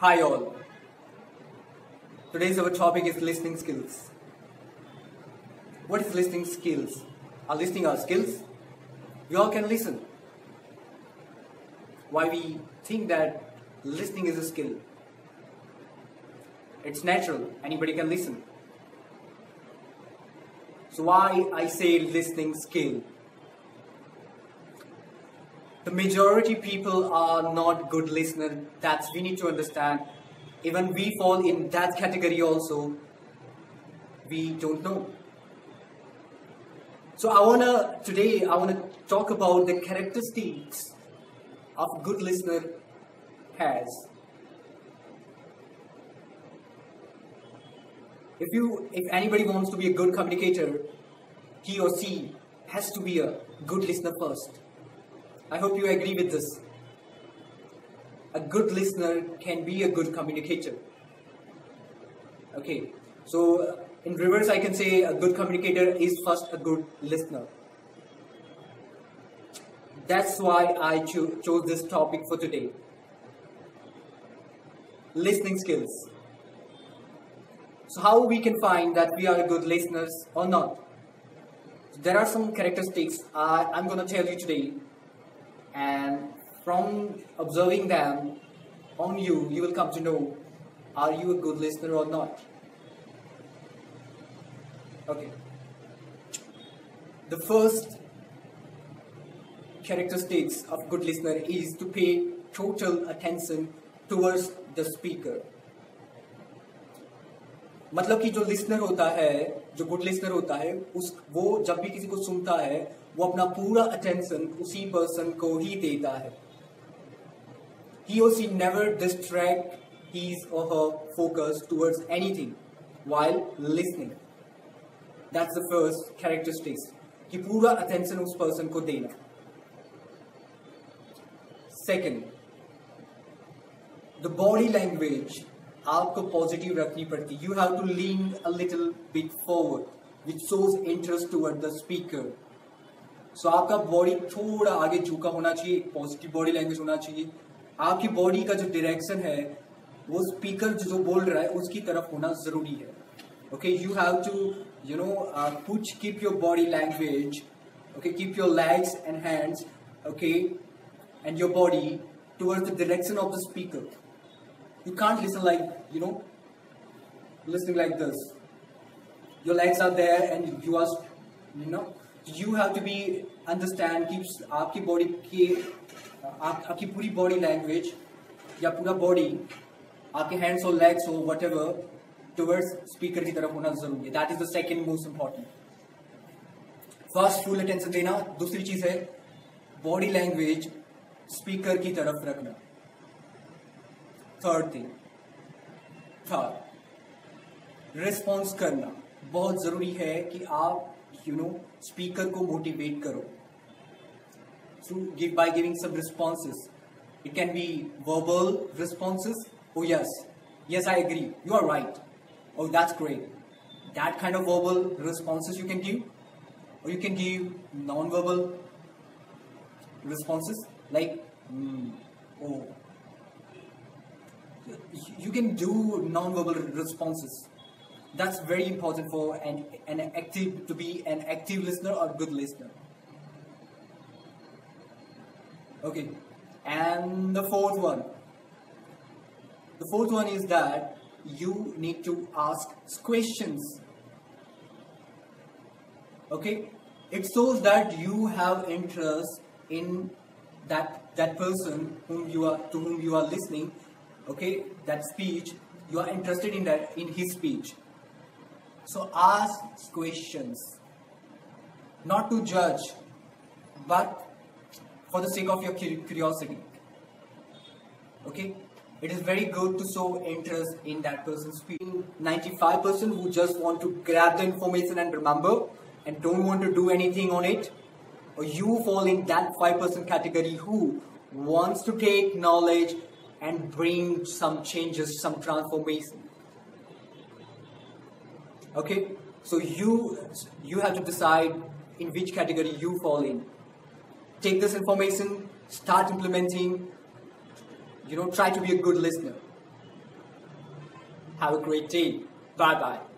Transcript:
Hi all. Today's our topic is listening skills. What is listening skills? Are listening our skills? We all can listen. Why we think that listening is a skill? It's natural. Anybody can listen. So why I say listening skill? The majority people are not good listener. That's we need to understand. Even we fall in that category also. We don't know. So I wanna today I wanna talk about the characteristics of good listener has. If you if anybody wants to be a good communicator, he or she has to be a good listener first. I hope you agree with this. A good listener can be a good communicator. Okay, so uh, in reverse, I can say a good communicator is first a good listener. That's why I cho- chose this topic for today. Listening skills. So, how we can find that we are good listeners or not? There are some characteristics I I'm going to tell you today from observing them on you you will come to know are you a good listener or not okay the first characteristics of good listener is to pay total attention towards the speaker मतलब कि जो listener होता है जो good listener होता है उस वो जब भी किसी को सुनता है वो अपना पूरा अटेंशन उसी पर्सन को ही देता है he or she never distract his or her focus towards anything while listening. That's the first characteristics. कि पूरा अटेंशन उस पर्सन को देना। सेकंड द बॉडी लैंग्वेज आपको पॉजिटिव रखनी पड़ती। You have to lean a little bit forward which shows interest toward the speaker so आपका body थोड़ा आगे झुका होना चाहिए पॉजिटिव बॉडी लैंग्वेज होना चाहिए। आपकी बॉडी का जो डायरेक्शन है, वो स्पीकर जो बोल रहा है, उसकी तरफ़ होना ज़रूरी है। Okay you have to you know पुच keep your body language okay keep your legs and hands okay and your body towards the direction of the speaker you can't listen like you know listening like this your legs are there and you are you know you have to be understand कि आपकी body के आप, आपकी पूरी body language या पूरा body आपके hands हो लेग्स हो वट एवर टूवर्ड्स स्पीकर की तरफ़ होना ज़रूरी है। That is the second most important first full attention देना। दूसरी चीज़ है बॉडी लैंग्वेज स्पीकर की तरफ़ रखना। थर्ड थिंग थर्ड रिस्पॉन्स करना। बहुत ज़रूरी है कि आप यू नो स्पीकर को मोटिवेट करो। through give by giving some responses. It can be verbal responses. Oh yes, yes I agree. You are right. Oh that's great. That kind of verbal responses you can give, or you can give non-verbal responses like mm, oh. You can do non-verbal responses that's very important for an, an active to be an active listener or good listener Okay, and the fourth one. The fourth one is that you need to ask questions. Okay, it shows that you have interest in that that person whom you are to whom you are listening. Okay? That speech. You are interested in that in his speech. So ask questions. Not to judge but for the sake of your curiosity okay it is very good to show interest in that person's speech 95% who just want to grab the information and remember and don't want to do anything on it or you fall in that 5% category who wants to take knowledge and bring some changes, some transformation. Okay, so you you have to decide in which category you fall in take this information, start implementing, you know, try to be a good listener. Have a great day. Bye bye.